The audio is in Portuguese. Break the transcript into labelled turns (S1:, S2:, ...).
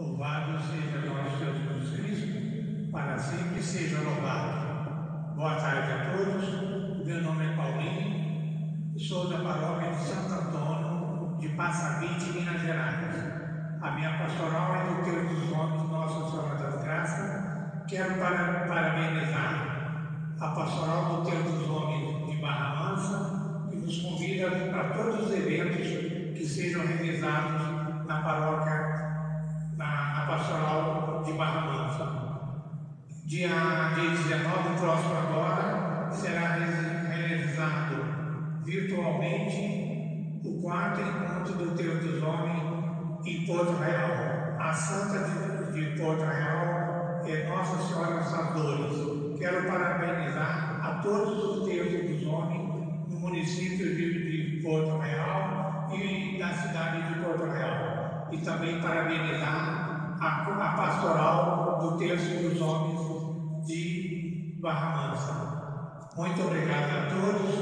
S1: Louvado seja nosso Jesus Cristo, para sempre seja louvado. Boa tarde a todos. Meu nome é Paulinho, sou da paróquia de Santo Antônio, de Passavite, Minas Gerais. A minha pastoral é do Teu dos Homens, Nossa Senhora das Graças. Quero para, parabenizar a pastoral do Teu dos Homens de Barra Mansa, que nos convida para todos os eventos que sejam realizados na paróquia de Barra Mansa. Dia, dia 19, próximo agora, será realizado virtualmente o quarto encontro do Teu dos Homens em Porto Real. A Santa de, de Porto Real é Nossa Senhora dos. Quero parabenizar a todos os Deus dos Homens no município de, de Porto Real e da cidade de Porto Real e também parabenizar a, a pastoral do Terço dos Homens de Barra Mansa. Muito obrigado a todos,